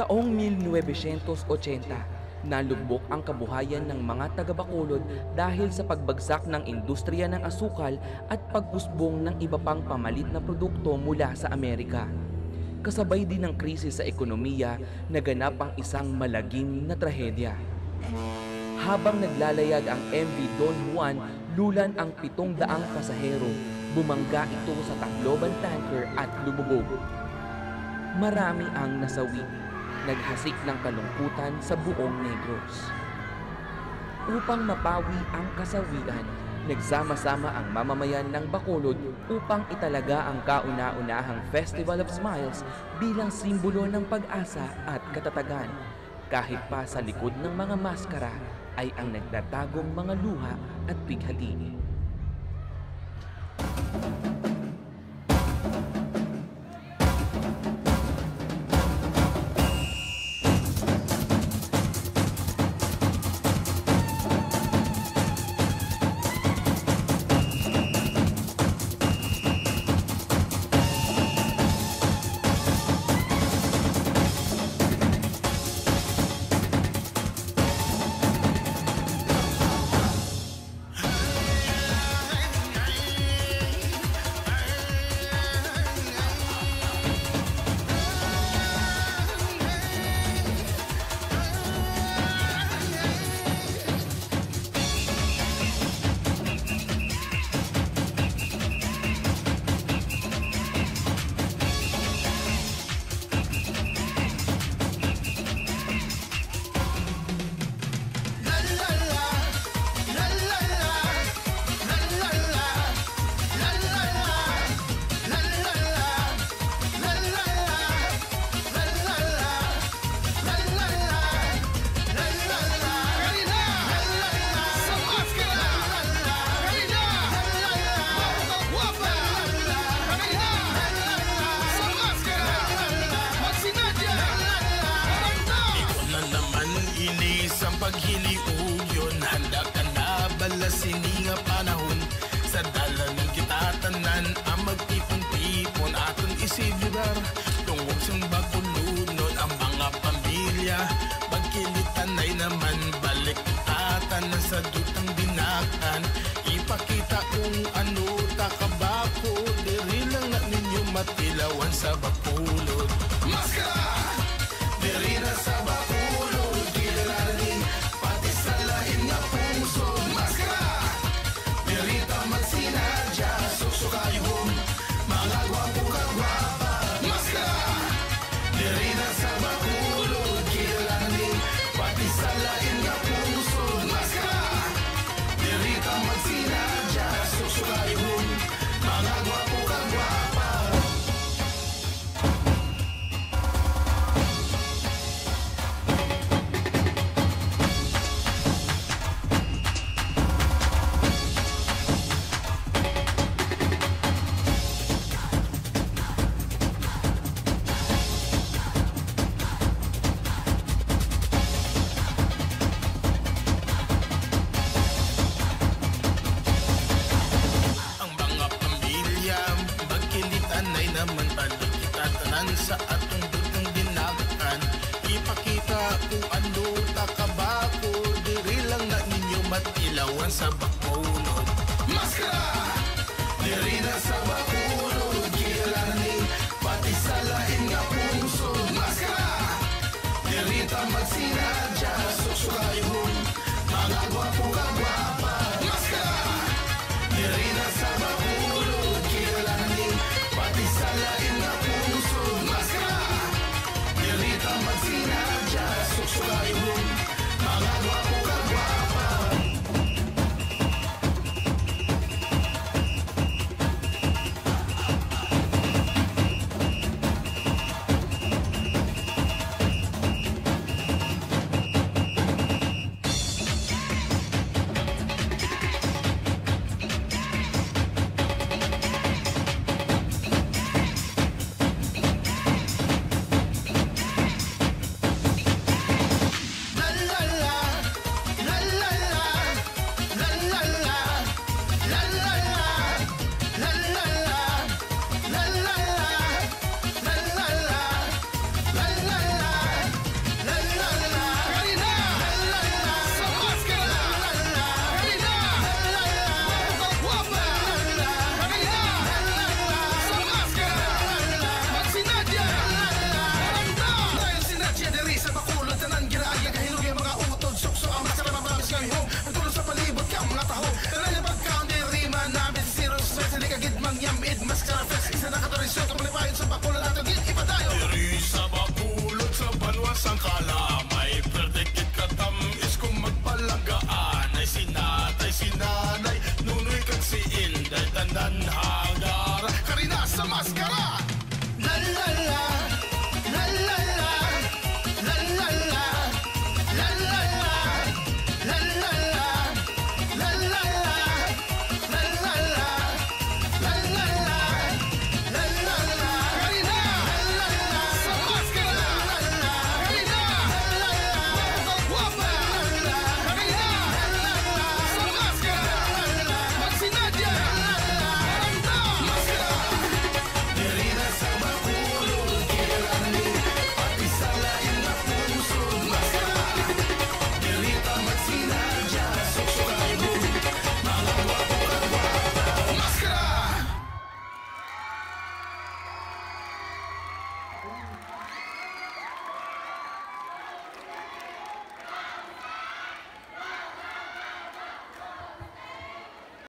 Taong 1980, nalubok ang kabuhayan ng mga taga-Bacolod dahil sa pagbagsak ng industriya ng asukal at pagusbong ng iba pang pamalit na produkto mula sa Amerika. Kasabay din ng krisis sa ekonomiya, naganap ang isang malagim na trahedya. Habang naglalayag ang MV Don Juan, lulan ang pitong daang pasahero. Bumangga ito sa Tacloban tanker at lumubog. Marami ang nasawi. Naghasik ng kalungkutan sa buong Negros. Upang mapawi ang kasawian, nagsama-sama ang mamamayan ng Bacolod upang italaga ang kauna-unahang Festival of Smiles bilang simbolo ng pag-asa at katatagan. Kahit pa sa likod ng mga maskara ay ang nagtatagong mga luha at pighati. Paghiliog yun Handa ka na balasini nga panahon. Sa dalanan kita tanan ang magtipon-tipon Aton isilibrar tungkol sang bakulunod Ang mga pamilya Pagkilitan ay naman balik Atan na sa dutang binakan. Ipakita kung ano takabako Diri lang na ninyo matilawan sa bakulod. Maskara! Diri na sa bakulod kita tanan sa atong dutong dinakan Ipakita kung ano takabako Diri lang na ninyo matilawan sa bakulod Maskara! Diri na sa bakulod